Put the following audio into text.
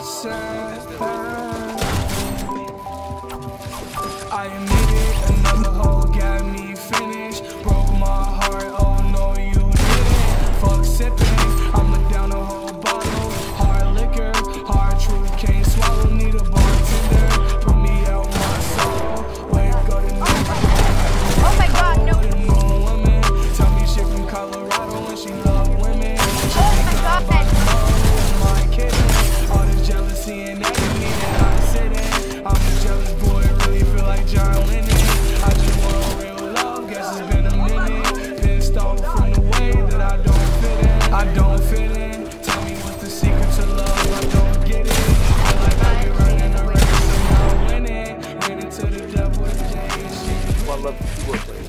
sad. I'm love to see